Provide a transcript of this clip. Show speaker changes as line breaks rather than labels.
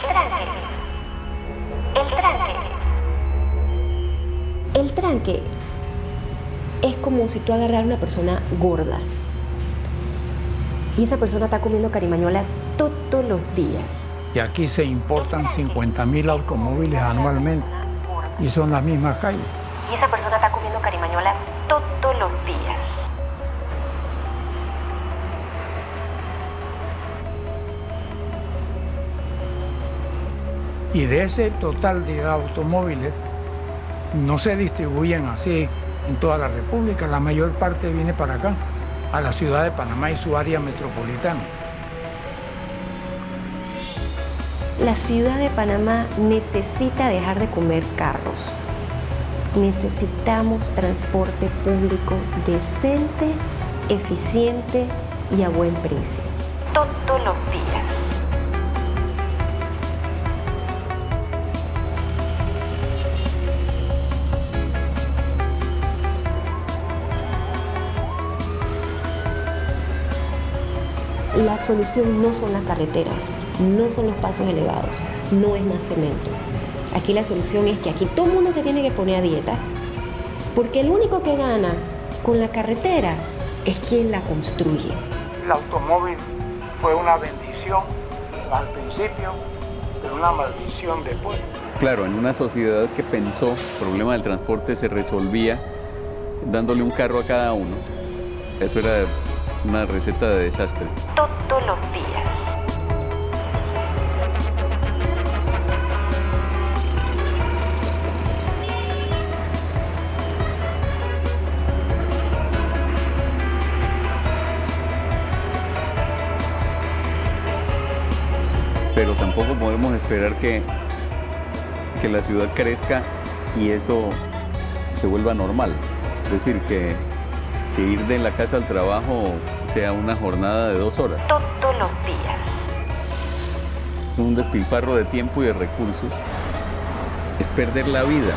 tranque. El tranque.
El tranque es como si tú agarraras a una persona gorda y esa persona está comiendo carimañolas todos los días.
Y aquí se importan 50.000 automóviles anualmente y son las mismas calles.
Y esa persona
Y de ese total de automóviles no se distribuyen así en toda la República, la mayor parte viene para acá, a la ciudad de Panamá y su área metropolitana.
La ciudad de Panamá necesita dejar de comer carros. Necesitamos transporte público decente, eficiente y a buen precio. Todos los días. La solución no son las carreteras, no son los pasos elevados, no es más cemento. Aquí la solución es que aquí todo el mundo se tiene que poner a dieta, porque el único que gana con la carretera es quien la construye.
El automóvil fue una bendición al principio, pero una maldición después.
Claro, en una sociedad que pensó el problema del transporte se resolvía dándole un carro a cada uno. Eso era una receta de desastre.
Todos los días.
Pero tampoco podemos esperar que, que la ciudad crezca y eso se vuelva normal. Es decir, que, que ir de la casa al trabajo sea una jornada de dos horas.
Todos los días.
Un despilfarro de tiempo y de recursos. Es perder la vida.